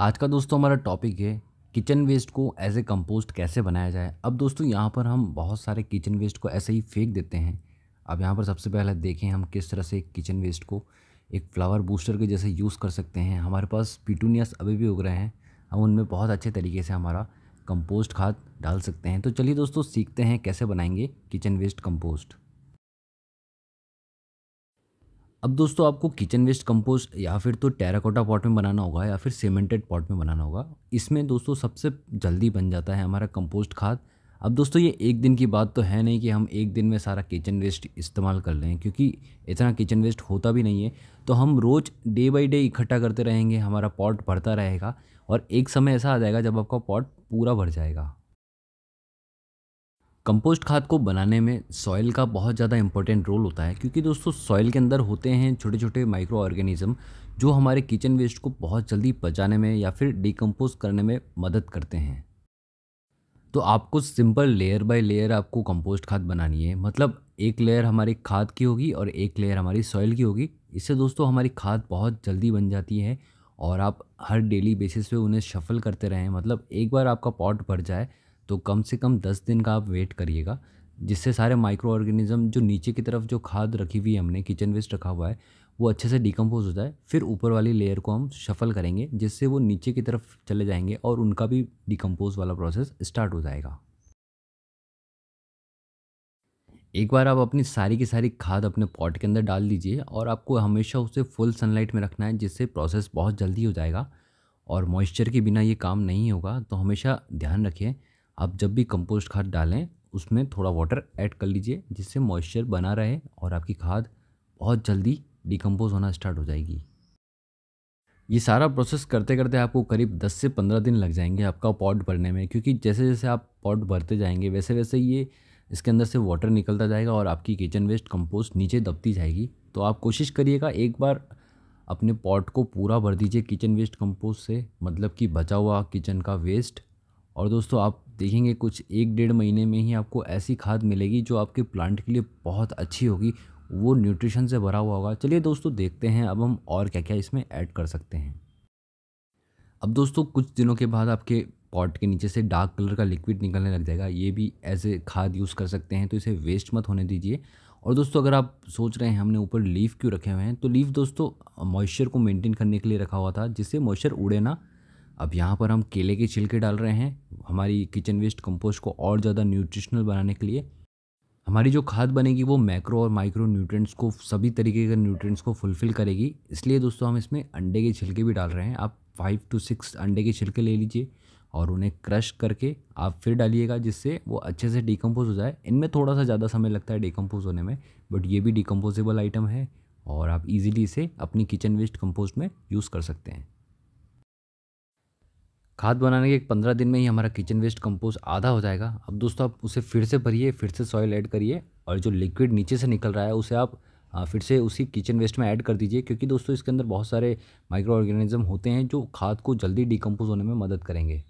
आज का दोस्तों हमारा टॉपिक है किचन वेस्ट को एज ए कंपोस्ट कैसे बनाया जाए। अब दोस्तों यहाँ पर हम बहुत सारे किचन वेस्ट को ऐसे ही फेंक देते हैं। अब यहाँ पर सबसे पहले देखें हम किस तरह से किचन वेस्ट को एक फ्लावर बूस्टर के जैसे यूज़ कर सकते हैं। हमारे पास पिटूनियास अभी भी उग रहे हैं। हम उनमें बहुत अच्छे तरीके से हमारा कंपोस्ट खाद डाल सकते हैं। तो चलिए दोस्तों सीखते हैं कैसे बनाएँगे किचन वेस्ट कंपोस्ट अब दोस्तों आपको किचन वेस्ट कंपोस्ट या फिर तो टेराकोटा पॉट में बनाना होगा या फिर सीमेंटेड पॉट में बनाना होगा, इसमें दोस्तों सबसे जल्दी बन जाता है हमारा कंपोस्ट खाद। अब दोस्तों ये एक दिन की बात तो है नहीं कि हम एक दिन में सारा किचन वेस्ट इस्तेमाल कर लें, क्योंकि इतना किचन वेस्ट होता भी नहीं है। तो हम रोज़ डे बाई डे इकट्ठा करते रहेंगे, हमारा पॉट भरता रहेगा और एक समय ऐसा आ जाएगा जब आपका पॉट पूरा भर जाएगा। कंपोस्ट खाद को बनाने में सॉइल का बहुत ज़्यादा इंपॉर्टेंट रोल होता है, क्योंकि दोस्तों सॉइल के अंदर होते हैं छोटे छोटे माइक्रो ऑर्गेनिज़म जो हमारे किचन वेस्ट को बहुत जल्दी पचाने में या फिर डिकम्पोज करने में मदद करते हैं। तो आपको सिंपल लेयर बाय लेयर आपको कंपोस्ट खाद बनानी है मतलब एक लेयर हमारी खाद की होगी और एक लेयर हमारी सॉइल की होगी। इससे दोस्तों हमारी खाद बहुत जल्दी बन जाती है और आप हर डेली बेसिस पे उन्हें शफल करते रहें मतलब एक बार आपका पॉट भर जाए तो कम से कम दस दिन का आप वेट करिएगा, जिससे सारे माइक्रो ऑर्गेनिज़म जो नीचे की तरफ़ जो खाद रखी हुई है हमने किचन वेस्ट रखा हुआ है, वो अच्छे से डिकम्पोज हो जाए। फिर ऊपर वाली लेयर को हम शफल करेंगे, जिससे वो नीचे की तरफ़ चले जाएँगे और उनका भी डिकम्पोज वाला प्रोसेस स्टार्ट हो जाएगा। एक बार आप अपनी सारी की सारी खाद अपने पॉट के अंदर डाल दीजिए और आपको हमेशा उसे फुल सनलाइट में रखना है, जिससे प्रोसेस बहुत जल्दी हो जाएगा। और मॉइस्चर के बिना ये काम नहीं होगा तो हमेशा ध्यान रखिए आप जब भी कंपोस्ट खाद डालें, उसमें थोड़ा वाटर ऐड कर लीजिए, जिससे मॉइस्चर बना रहे और आपकी खाद बहुत जल्दी डिकम्पोज होना स्टार्ट हो जाएगी। ये सारा प्रोसेस करते करते आपको करीब 10 से 15 दिन लग जाएँगे आपका पॉट भरने में, क्योंकि जैसे जैसे आप पॉट भरते जाएँगे वैसे वैसे ये इसके अंदर से वाटर निकलता जाएगा और आपकी किचन वेस्ट कंपोस्ट नीचे दबती जाएगी। तो आप कोशिश करिएगा एक बार अपने पॉट को पूरा भर दीजिए किचन वेस्ट कंपोस्ट से मतलब कि बचा हुआ किचन का वेस्ट और दोस्तों, आप देखेंगे कुछ एक डेढ़ महीने में ही आपको ऐसी खाद मिलेगी जो आपके प्लांट के लिए बहुत अच्छी होगी। वो न्यूट्रिशन से भरा हुआ होगा। चलिए दोस्तों देखते हैं अब हम और क्या क्या इसमें ऐड कर सकते हैं। अब दोस्तों कुछ दिनों के बाद आपके पॉट के नीचे से डार्क कलर का लिक्विड निकलने लग जाएगा। ये भी एज ए खाद यूज़ कर सकते हैं तो इसे वेस्ट मत होने दीजिए। और दोस्तों अगर आप सोच रहे हैं हमने ऊपर लीफ क्यों रखे हुए हैं तो लीफ दोस्तों मॉइस्चर को मेंटेन करने के लिए रखा हुआ था, जिससे मॉइस्चर उड़े ना। अब यहाँ पर हम केले के छिलके डाल रहे हैं। हमारी किचन वेस्ट कंपोस्ट को और ज़्यादा न्यूट्रिशनल बनाने के लिए। हमारी जो खाद बनेगी वो मैक्रो और माइक्रो न्यूट्रिएंट्स को, सभी तरीके के न्यूट्रिएंट्स को फुलफ़िल करेगी। इसलिए दोस्तों हम इसमें अंडे के छिलके भी डाल रहे हैं। आप फाइव टू सिक्स अंडे के छिलके ले लीजिए और उन्हें क्रश करके आप फिर डालिएगा जिससे वो अच्छे से डिकम्पोज हो जाए। इनमें थोड़ा सा ज़्यादा समय लगता है डिकम्पोज होने में बट ये भी डिकम्पोजेबल आइटम है और आप इजीली इसे अपनी किचन वेस्ट कंपोस्ट में यूज़ कर सकते हैं। खाद बनाने के एक पंद्रह दिन में ही हमारा किचन वेस्ट कंपोस्ट आधा हो जाएगा। अब दोस्तों, आप उसे फिर से भरिए, फिर से सॉइल ऐड करिए और जो लिक्विड नीचे से निकल रहा है, उसे आप फिर से उसी किचन वेस्ट में ऐड कर दीजिए क्योंकि दोस्तों, इसके अंदर बहुत सारे माइक्रो ऑर्गेनिज्म होते हैं जो खाद को जल्दी डिकम्पोज होने में मदद करेंगे।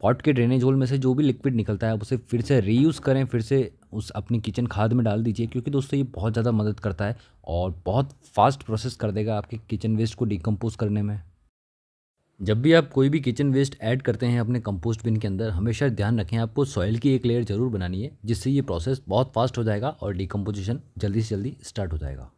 पॉट के ड्रेनेज होल में से जो भी लिक्विड निकलता है, आप उसे फिर से रीयूज़ करें, फिर से उस अपनी किचन खाद में डाल दीजिए क्योंकि दोस्तों, ये बहुत ज़्यादा मदद करता है और बहुत फास्ट प्रोसेस कर देगा आपके किचन वेस्ट को डिकम्पोज करने में। जब भी आप कोई भी किचन वेस्ट ऐड करते हैं अपने कंपोस्ट बिन के अंदर, हमेशा ध्यान रखें आपको सॉइल की एक लेयर ज़रूर बनानी है, जिससे ये प्रोसेस बहुत फास्ट हो जाएगा और डिकम्पोजिशन जल्दी से जल्दी स्टार्ट हो जाएगा।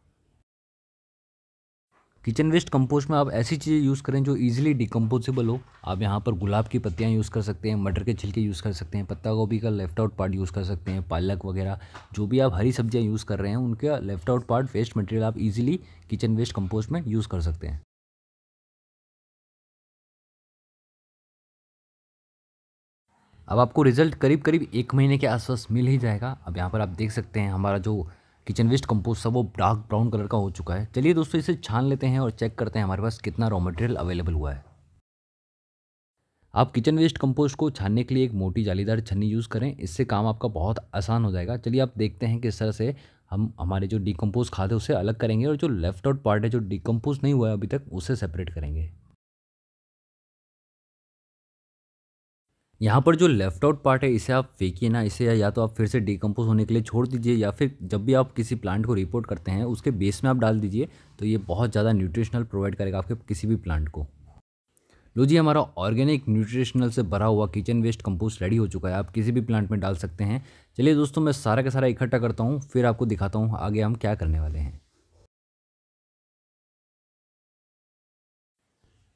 किचन वेस्ट कंपोस्ट में आप ऐसी चीज़ें यूज़ करें जो इजीली डिकम्पोजेबल हो। आप यहाँ पर गुलाब की पत्तियाँ यूज़ कर सकते हैं, मटर के छिलके यूज़ कर सकते हैं, पत्ता गोभी का लेफ़्ट आउट पार्ट यूज़ कर सकते हैं, पालक वगैरह, जो भी आप हरी सब्ज़ियाँ यूज़ कर रहे हैं, उनका left out part waste material आप इजीली किचन वेस्ट कंपोस्ट में यूज़ कर सकते हैं। अब आपको रिज़ल्ट करीब करीब एक महीने के आसपास मिल ही जाएगा। अब यहाँ पर आप देख सकते हैं, हमारा जो किचन वेस्ट कंपोस्ट है वो डार्क ब्राउन कलर का हो चुका है। चलिए दोस्तों, इसे छान लेते हैं और चेक करते हैं हमारे पास कितना रॉ मटेरियल अवेलेबल हुआ है। आप किचन वेस्ट कंपोस्ट को छानने के लिए एक मोटी जालीदार छन्नी यूज़ करें। इससे काम आपका बहुत आसान हो जाएगा। चलिए आप देखते हैं किस तरह से हम हमारे जो डिकम्पोज खाद है उसे अलग करेंगे और जो लेफ़्ट आउट पार्ट है, जो डिकम्पोज नहीं हुआ है अभी तक, उसे सेपरेट करेंगे। यहाँ पर जो लेफ़्ट आउट पार्ट है, इसे आप फेंकिए ना इसे, या तो आप फिर से डिकम्पोज होने के लिए छोड़ दीजिए, या फिर जब भी आप किसी प्लांट को रिपोर्ट करते हैं, उसके बेस में आप डाल दीजिए तो ये बहुत ज़्यादा न्यूट्रिशनल प्रोवाइड करेगा आपके किसी भी प्लांट को। लो जी, हमारा ऑर्गेनिक न्यूट्रिशनल से भरा हुआ किचन वेस्ट कंपोस्ट रेडी हो चुका है। आप किसी भी प्लांट में डाल सकते हैं। चलिए दोस्तों, मैं सारा का सारा इकट्ठा करता हूँ, फिर आपको दिखाता हूँ आगे हम क्या करने वाले हैं।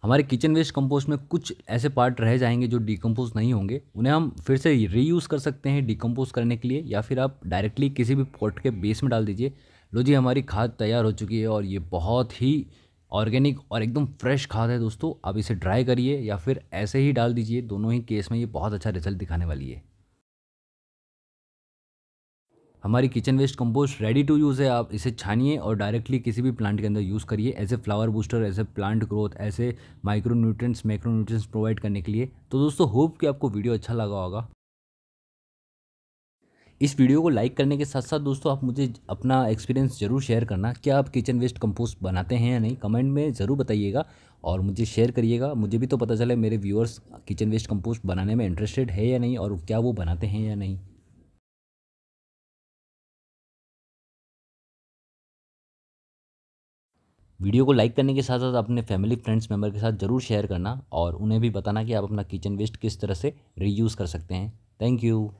हमारे किचन वेस्ट कंपोस्ट में कुछ ऐसे पार्ट रह जाएँगे जो डिकम्पोज नहीं होंगे। उन्हें हम फिर से रीयूज़ कर सकते हैं डिकम्पोज करने के लिए, या फिर आप डायरेक्टली किसी भी पॉट के बेस में डाल दीजिए। लो जी, हमारी खाद तैयार हो चुकी है और ये बहुत ही ऑर्गेनिक और एकदम फ्रेश खाद है दोस्तों। आप इसे ड्राई करिए या फिर ऐसे ही डाल दीजिए। दोनों ही केस में ये बहुत अच्छा रिज़ल्ट दिखाने वाली है। हमारी kitchen waste compost ready to use है, आप इसे छानिए और डायरेक्टली किसी भी प्लांट के अंदर यूज़ करिए as a flower booster as a plant growth ऐसे micro nutrients macro nutrients provide करने के लिए। तो दोस्तों होप कि आपको वीडियो अच्छा लगा होगा। इस वीडियो को लाइक करने के साथ साथ दोस्तों, आप मुझे अपना एक्सपीरियंस ज़रूर शेयर करना। क्या आप किचन वेस्ट कंपोस्ट बनाते हैं या नहीं कमेंट में ज़रूर बताइएगा और मुझे शेयर करिएगा। मुझे भी तो पता चले मेरे व्यूअर्स किचन वेस्ट कंपोस्ट बनाने में इंटरेस्टेड है या नहीं और क्या वो बनाते हैं या नहीं। वीडियो को लाइक करने के साथ साथ अपने फैमिली, फ्रेंड्स मेंबर के साथ ज़रूर शेयर करना और उन्हें भी बताना कि आप अपना किचन वेस्ट किस तरह से रीयूज़ कर सकते हैं। Thank you.